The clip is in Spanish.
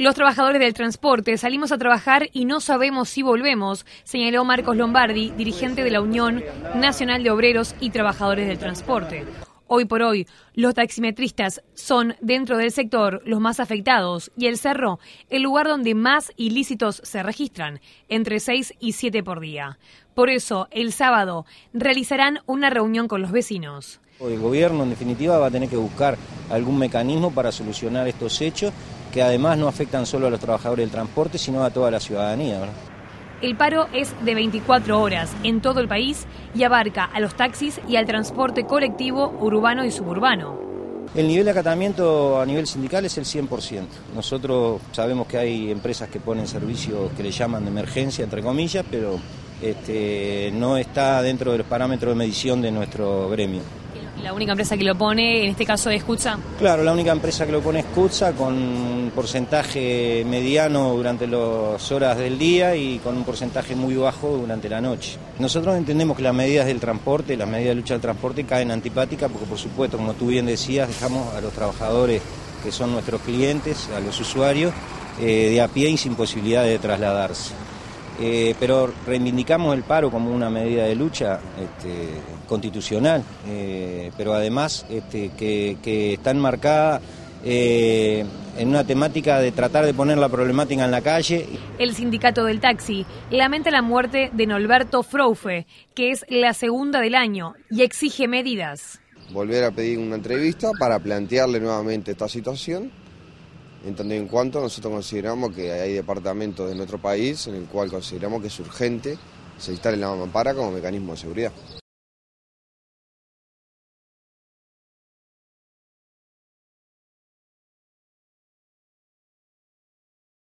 Los trabajadores del transporte salimos a trabajar y no sabemos si volvemos, señaló Marcos Lombardi, dirigente de la Unión Nacional de Obreros y Trabajadores del Transporte. Hoy por hoy, los taximetristas son, dentro del sector, los más afectados y el cerro, el lugar donde más ilícitos se registran, entre 6 y 7 por día. Por eso, el sábado, realizarán una reunión con los vecinos. El gobierno, en definitiva, va a tener que buscar algún mecanismo para solucionar estos hechos que además no afectan solo a los trabajadores del transporte, sino a toda la ciudadanía. El paro es de 24 horas en todo el país y abarca a los taxis y al transporte colectivo urbano y suburbano. El nivel de acatamiento a nivel sindical es el 100%. Nosotros sabemos que hay empresas que ponen servicios que le llaman de emergencia, entre comillas, pero este, no está dentro de los parámetros de medición de nuestro gremio. La única empresa que lo pone, en este caso, es Cutsa. Claro, la única empresa que lo pone es Cutsa, con un porcentaje mediano durante las horas del día y con un porcentaje muy bajo durante la noche. Nosotros entendemos que las medidas del transporte, las medidas de lucha del transporte caen antipáticas porque, por supuesto, como tú bien decías, dejamos a los trabajadores que son nuestros clientes, a los usuarios, eh, de a pie y sin posibilidad de trasladarse. Eh, pero reivindicamos el paro como una medida de lucha este, constitucional, eh, pero además este, que, está enmarcada eh, en una temática de tratar de poner la problemática en la calle. El sindicato del taxi lamenta la muerte de Norberto Froufe, que es la segunda del año, y exige medidas. Volver a pedir una entrevista para plantearle nuevamente esta situación en tanto y en cuanto nosotros consideramos que hay departamentos de nuestro país en el cual consideramos que es urgente se instale la mampara como mecanismo de seguridad.